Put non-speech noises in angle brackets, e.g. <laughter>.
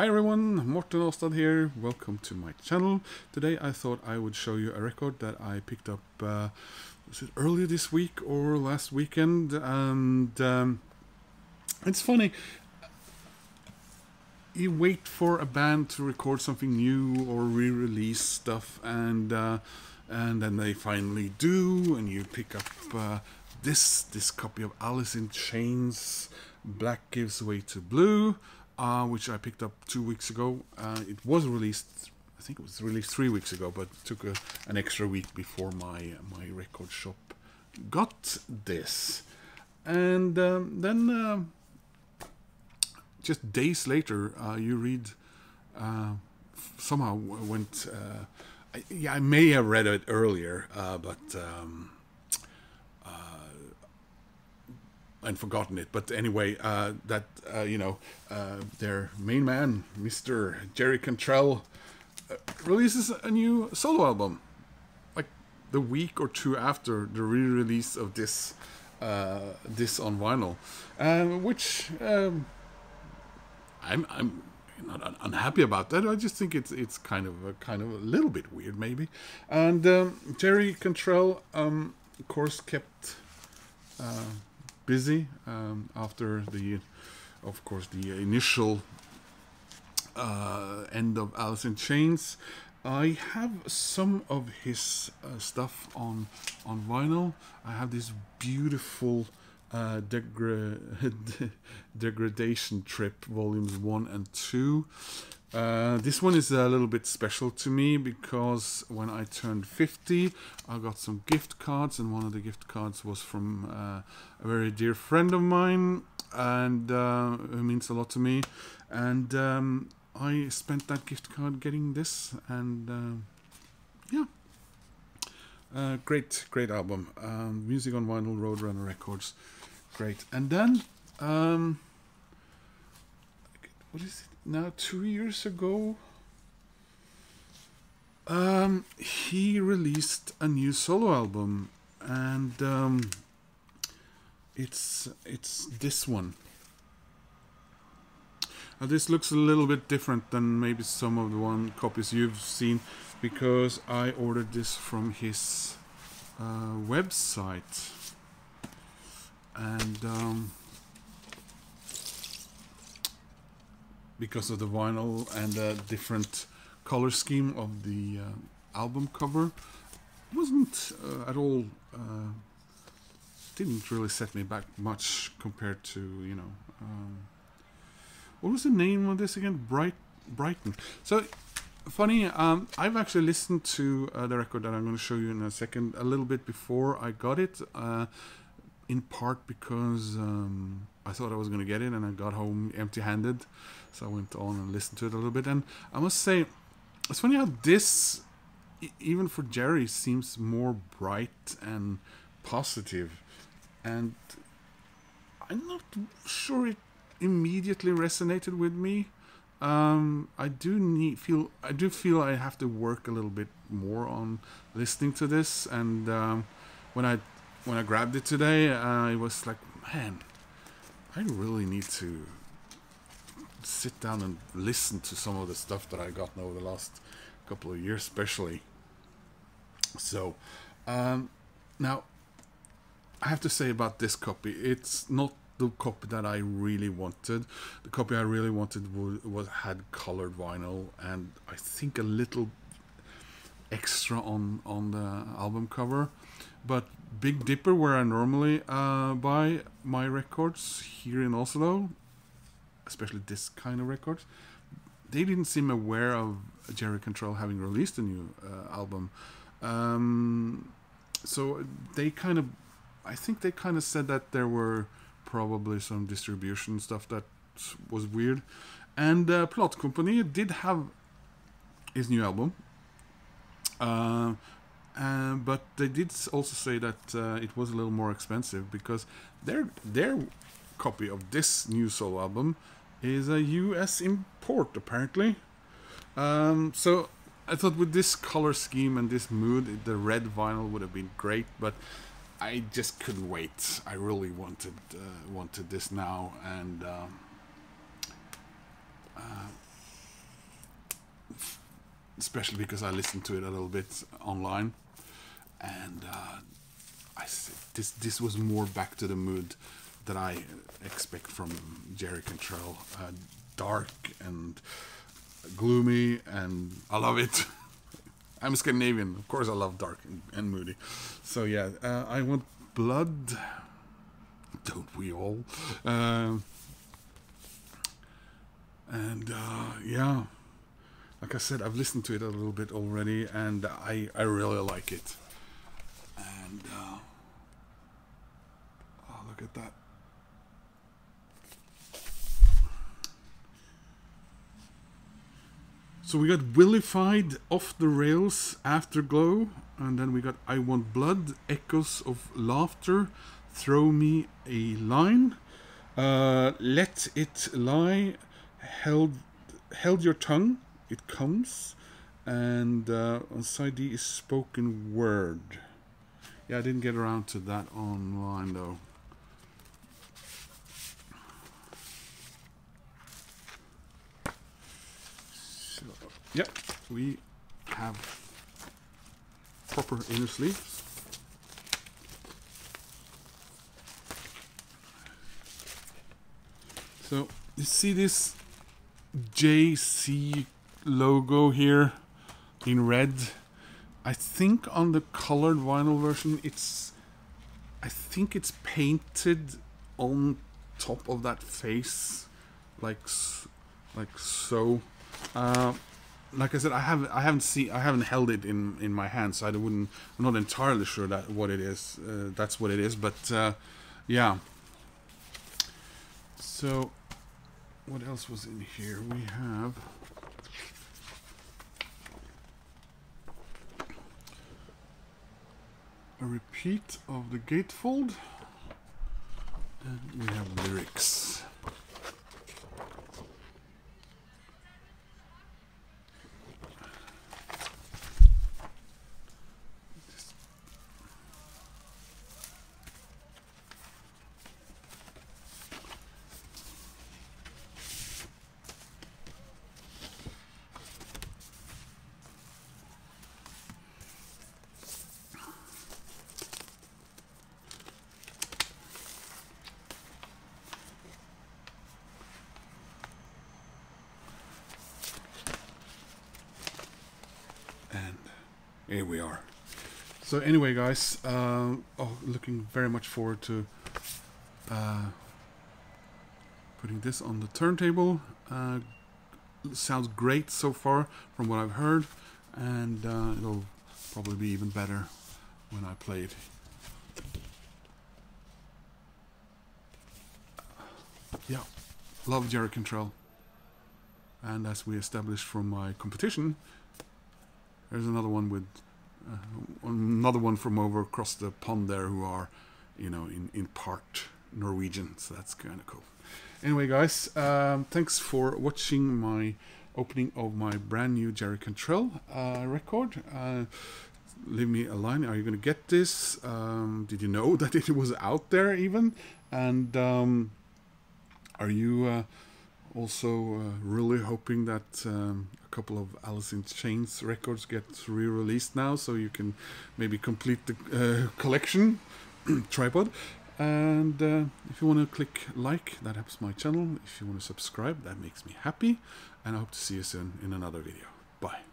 Hi everyone, Morten Aastad here. Welcome to my channel. Today I thought I would show you a record that I picked up uh, was it earlier this week or last weekend and um, it's funny you wait for a band to record something new or re-release stuff and uh, and then they finally do and you pick up uh, this this copy of Alice in Chains Black Gives Way to Blue uh, which I picked up two weeks ago uh, it was released I think it was released three weeks ago but took a, an extra week before my my record shop got this and um, then um, just days later, uh, you read uh, somehow went. Uh, I, yeah, I may have read it earlier, uh, but um, uh, and forgotten it. But anyway, uh, that uh, you know, uh their main man, Mr. Jerry Cantrell, releases a new solo album, like the week or two after the re-release of this. Uh this on vinyl, which um, I'm I'm not unhappy about that. I just think it's it's kind of a kind of a little bit weird, maybe. And um, Jerry Cantrell, um, of course, kept uh, busy um, after the, of course, the initial uh, end of Alice in Chains. I have some of his uh, stuff on on vinyl. I have this beautiful uh, Degra <laughs> Degradation Trip Volumes 1 and 2. Uh, this one is a little bit special to me because when I turned 50, I got some gift cards, and one of the gift cards was from uh, a very dear friend of mine, and uh, it means a lot to me. And um, I spent that gift card getting this, and uh, yeah. Uh, great, great album. Um, music on vinyl, Roadrunner Records great. And then, um, what is it now? Two years ago, um, he released a new solo album, and um, it's it's this one. Now this looks a little bit different than maybe some of the one copies you've seen, because I ordered this from his uh, website and um, because of the vinyl and the different color scheme of the uh, album cover. Wasn't uh, at all uh, didn't really set me back much compared to you know um, what was the name of this again? Bright Brighten. So funny um, i've actually listened to uh, the record that i'm going to show you in a second a little bit before i got it. Uh, in part because um, I thought I was going to get it and I got home empty handed. So I went on and listened to it a little bit. And I must say, it's funny how this, even for Jerry, seems more bright and positive. And I'm not sure it immediately resonated with me. Um, I do need feel I do feel I have to work a little bit more on listening to this, and um, when I when I grabbed it today, uh, it was like, man, I really need to sit down and listen to some of the stuff that I gotten over the last couple of years, especially. So, um, now, I have to say about this copy, it's not the copy that I really wanted. The copy I really wanted was, was had colored vinyl and I think a little extra on on the album cover. But Big Dipper, where I normally uh, buy my records here in Oslo, especially this kind of records, they didn't seem aware of Jerry Cantrell having released a new uh, album. Um, so they kind of, I think they kind of said that there were probably some distribution stuff that was weird. And uh, Platekompaniet did have his new album. Uh, uh, but they did also say that uh, it was a little more expensive because their their copy of this new solo album is a US import apparently. Um, so I thought with this color scheme and this mood, the red vinyl would have been great, but I just couldn't wait. I really wanted uh, wanted this now, and um, uh, especially because I listened to it a little bit online, and uh, I this this was more back to the mood that I expect from Jerry Cantrell, uh, dark and gloomy, and I love it. <laughs> I'm Scandinavian, of course I love dark and, and moody. So yeah, uh, I want blood. Don't we all? Uh, and uh, yeah, like I said, I've listened to it a little bit already, and I I really like it. And uh, oh, look at that. So we got Vilified, Off the Rails, Afterglow, and then we got I Want Blood, Echoes of Laughter, Throw Me a Line, uh, Let It Lie, Held, Held Your Tongue, It Comes, and uh, on side D is Spoken Word. Yeah, I didn't get around to that online though. Yep, we have proper inner sleeves. So you see this JC logo here in red. I think on the colored vinyl version it's I think it's painted on top of that face like like so. Uh, like I said, I haven't I haven't seen I haven't held it in in my hand, so I wouldn't. I'm not entirely sure that what it is. Uh, that's what it is, but uh, yeah. So, what else was in here? We have. A repeat of the gatefold. And we have lyrics. Here we are. So anyway, guys, uh, oh, looking very much forward to uh, putting this on the turntable. Uh, sounds great so far from what I've heard, and uh, it'll probably be even better when I play it. Yeah, love Jerry Cantrell. And as we established from my competition, there's another one with uh, another one from over across the pond there who are, you know, in, in part Norwegian. So that's kind of cool. Anyway, guys, um, thanks for watching my opening of my brand new Jerry Cantrell uh, record. Uh, leave me a line. Are you going to get this? Um, did you know <laughs> that it was out there even? And um, are you uh, also uh, really hoping that um, couple of Alice in Chains records get re-released now, so you can maybe complete the uh, collection <clears throat> tripod. And uh, if you want to click like, that helps my channel. If you want to subscribe, that makes me happy. And I hope to see you soon in another video. Bye.